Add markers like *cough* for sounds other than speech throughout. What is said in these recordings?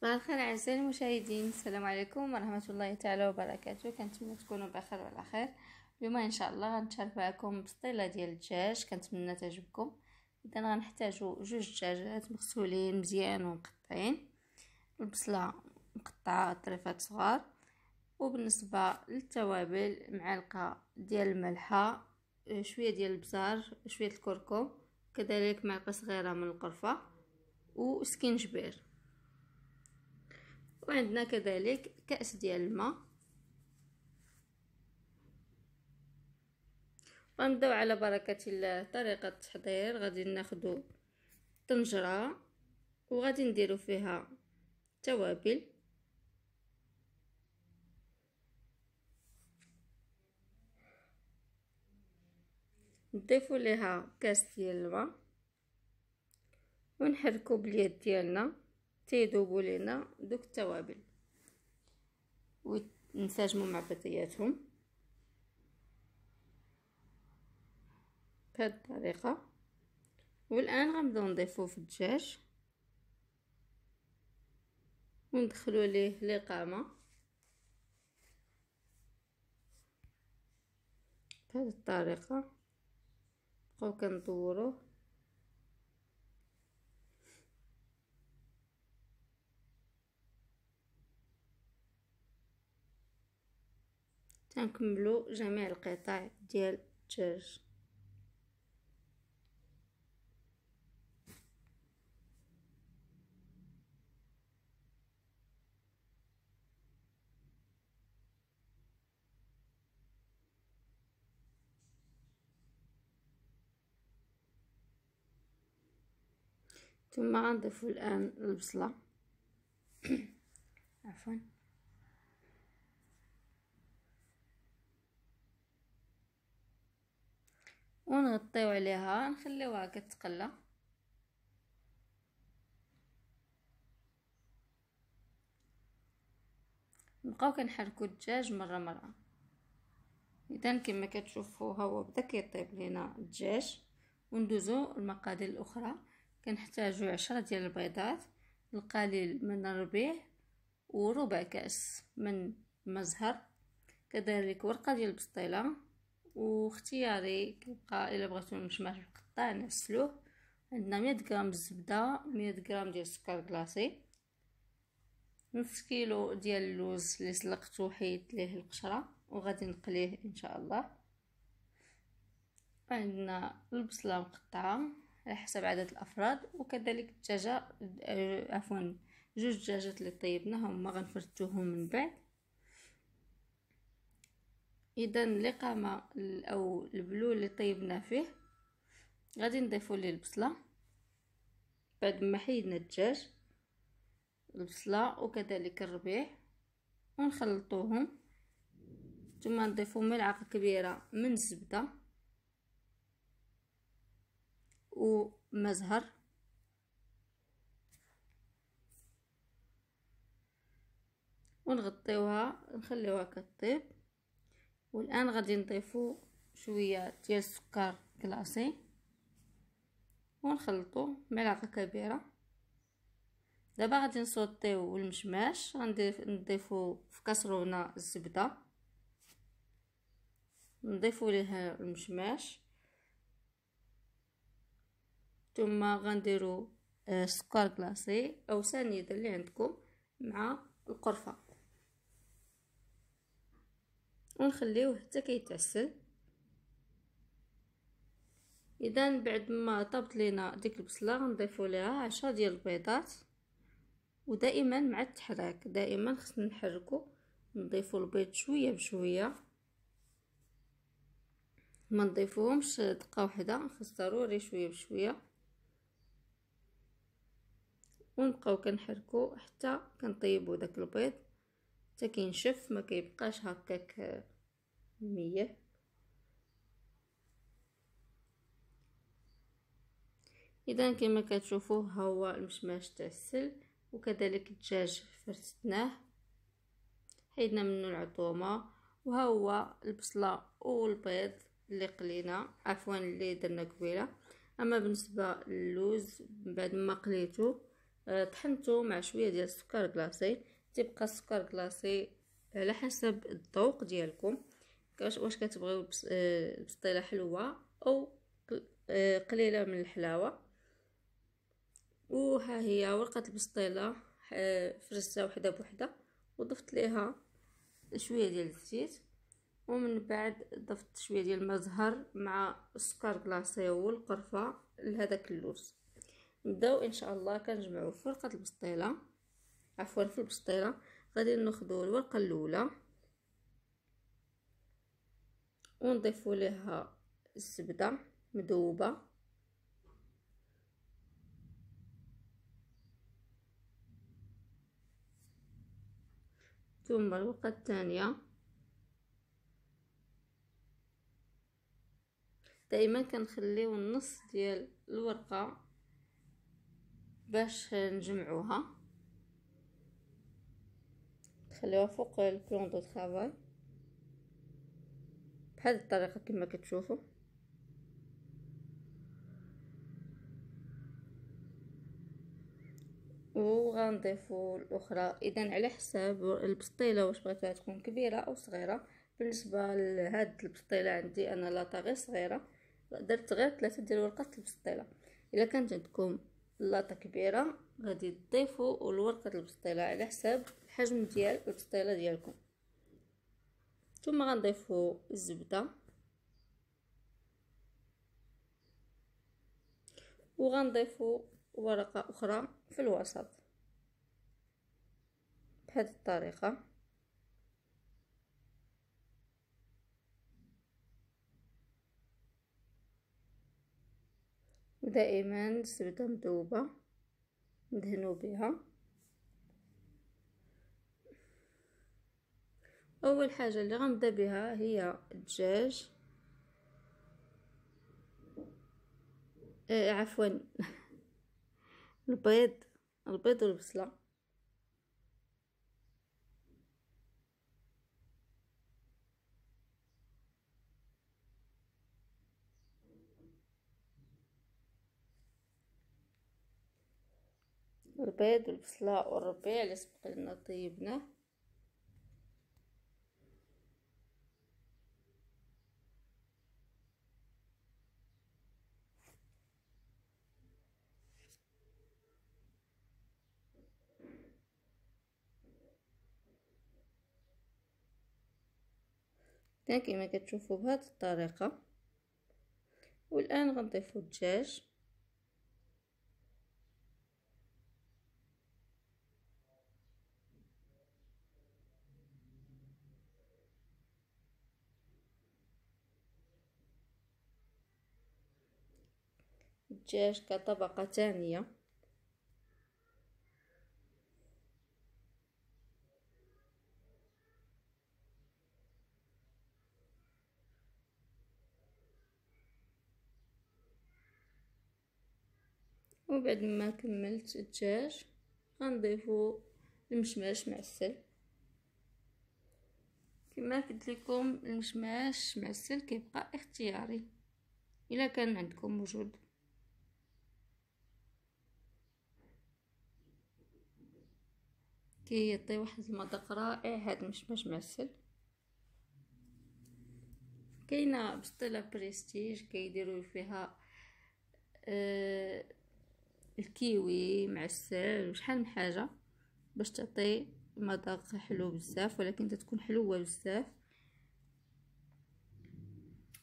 صباح الخير أعزائي المشاهدين. السلام عليكم ورحمة الله تعالى وبركاته. كنتمنى تكونوا بخير وعلى خير اليوم إن شاء الله غنشارك معكم بسطيله ديال الدجاج. كنتمنى تعجبكم. إذا غنحتاجو جوج دجاجات مغسولين مزيان ومقطعين. البصلة مقطعة طريفات صغار. وبالنسبة للتوابل معلقة ديال الملحة شوية ديال البزار شوية الكركم كذلك معلقة صغيرة من القرفة وسكينجبير وعندنا كذلك كأس ديال الماء. غنبداو على بركة الله طريقة التحضير. غادي ناخدو طنجرة وغادي نديرو فيها توابل. نضيفو ليها كاس ديال الماء. ونحركو باليد ديالنا. تيذوبوا لنا دوك التوابل ونساجموا مع بقياتهم بهذه الطريقة. والآن غنبداو نضيفو في الدجاج وندخلو ليه الاقامه بهذه الطريقة. نبقاو كندوروه تنكملو جميع القطع ديال الدجاج. ثم غنضيف الآن البصلة. *coughs* عفوا. ونغطيو عليها نخليوها كتقلى. نبقاو كنحركو الدجاج مرة مرة. إذا كما كتشوفوا ها هو بدا كيطيب لينا الدجاج. وندوزو المقادير الأخرى. كنحتاجو عشرة ديال البيضات القليل من الربيع وربع كأس من مزهر. كذلك ورقة ديال البسطيله واختياري كيبقى إلا بغيتو المشماش مقطع نعسلوه عندنا مية غرام الزبده مية غرام ديال السكر كلاصي نص كيلو ديال اللوز اللي سلقته وحيدت ليه القشرة وغادي نقليه إن شاء الله. عندنا البصلة مقطعة على حسب عدد الأفراد وكذلك الدجاجة عفوا جوج دجاجات اللي طيبناهم ما غنفرتوهم من بعد. إذا القامه أو البلول اللي طيبنا فيه غادي نضيفو ليه البصلة. بعد ما حيدنا الدجاج البصلة وكذلك الربيع ونخلطوهم. ثم نضيفو ملعقة كبيرة من الزبدة ومزهر. ونغطيوها نخليوها كطيب. والآن غادي نضيفو شوية ديال السكر كلاصي ونخلطو ملعقه كبيرة. دابا غادي نصوطيو المشماش. غنضيفو في كاسرونة الزبدة. نضيفو ليه المشماش. ثم غنديرو آه، سكر كلاصي أو سنيد اللي عندكم مع القرفة. ونخليوه حتى كيتعسل. إذا بعد ما طابت لينا ديك البصلة غنضيفو ليها عشرة ديال البيضات ودائما مع التحراك. دائما خصنا نحركو نضيفو البيض شوية بشوية. ما نضيفوهمش دقة واحدة خص ضروري شوية بشوية. ونبقاو كنحركو حتى كنطيبو داك البيض حتى كينشف ما كيبقاش هكاك مية. إذا كما كتشوفوا هو المشماش تعسل وكذلك الدجاج فرتناه حيدنا منه العطومة وها هو البصلة والبيض اللي قلينا عفوا اللي درنا قبيلة. أما بالنسبة للوز بعد ما قليته آه، طحنته مع شوية ديال السكر كلاصي تيبقى السكر كلاصي على حسب الذوق ديالكم. واش كتبغيو آه، البسطيله حلوة أو آه، قليلة من الحلاوة. وها هي ورقة البسطيلة فرزتها وحدة بوحدة وضفت ليها شوية ديال الزيت. ومن بعد ضفت شوية ديال الماء زهر مع السكر كلاصي والقرفه لهداك اللوز. نبداو إن شاء الله كنجمعو في ورقة البسطيلة. عفوا في البسطيلة. غادي ناخذوا الورقة الأولى. ونضيفوا لها الزبدة مذوبة. ثم الورقه الثانية. دائما كنخليو النص ديال الورقة باش نجمعوها. نخليوها فوق البلون دو طرافاي بهذه الطريقة كما كتشوفوا. وغنضيفوا الأخرى. إذا على حساب البسطيلة واش بغيتوها تكون كبيرة أو صغيرة. بالنسبة لهاد البسطيلة عندي أنا لاطا غير صغيرة. درت غير ثلاثة ديال ورقات البسطيلة. إلا كانت عندكم لاطه كبيرة غادي تضيفوا الورقة البسطيلة على حساب الحجم ديال البسطيلة ديالكم. ثم غنضيفوا الزبدة. وغنضيفوا ورقة أخرى في الوسط بهذه الطريقة. ودائما الزبدة مذوبة ندهنو بها. أول حاجة اللي غنبدأ بها هي الدجاج. آه عفوا. *laughs* البيض البيض والبصلة. البيض والبصلة والربيع اللي سبق لنا طيبناه كما كتشوفوا بهذه الطريقة. والآن غنضيفوا الدجاج. الدجاج كطبقة ثانية وبعد ما كملت الدجاج غنضيفو المشماش معسل. كما قلت لكم المشماش معسل كيبقى اختياري إلا كان عندكم موجود كيعطي واحد المذاق رائع هاد المشماش معسل. كاينة بسطيله بريستيج كيديروا فيها آه الكيوي معسل وشحال من حاجة باش تعطي مذاق حلو بزاف ولكن تكون حلوة بزاف.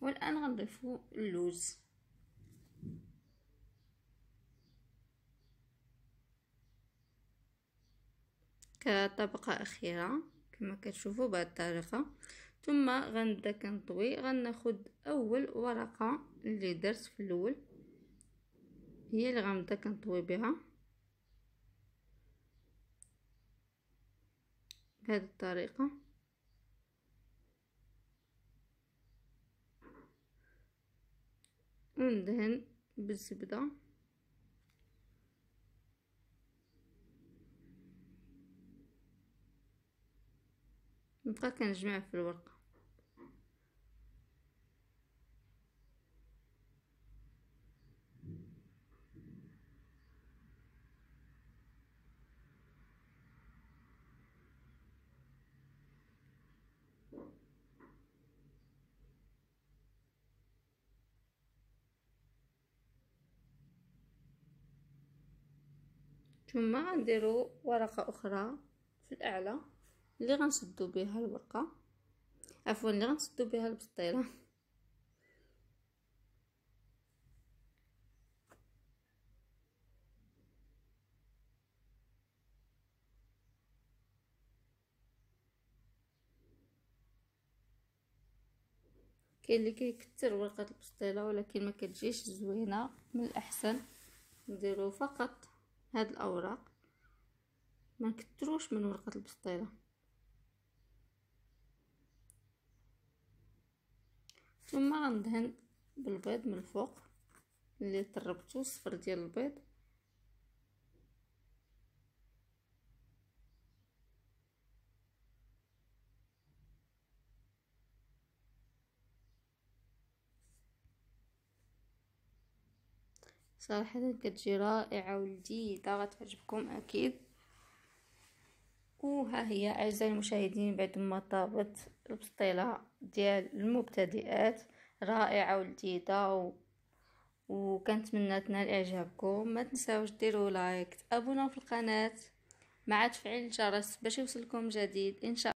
والآن غنضيفو اللوز. كطبقة أخيرة كما كتشوفوا بهذه الطريقة. ثم غنبدا كنطوي غناخد أول ورقة اللي درت في الأول. هي اللي غنبدا كنطوي بها بهذه الطريقة. وندهن بالزبدة. نبقى كنجمع في الورقة. ثم غنديرو ورقة أخرى في الأعلى اللي غنشدو بها الورقة. عفوا اللي غنشدو بها البسطيلة. كاين اللي كيكثر ورقة البسطيلة ولكن ما كتجيش زوينة من الأحسن. نديرو فقط هاد الأوراق ما نكثروش من ورقة البسطيلة. ثم غندهن بالبيض من الفوق اللي طربتو الصفر ديال البيض. صراحة كتجي رائعة ولذيذة غتعجبكم أكيد. وها هي أعزائي المشاهدين بعد ما طابت البسطيلة ديال المبتدئات. رائعة ولذيذة و... وكنتمنى تنال إعجابكم. ما تنساوش ديروا لايك تابوناو في القناة. مع تفعيل الجرس باش يوصلكم جديد. إن شاء